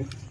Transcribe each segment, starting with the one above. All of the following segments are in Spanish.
Okay.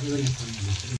Álvarez.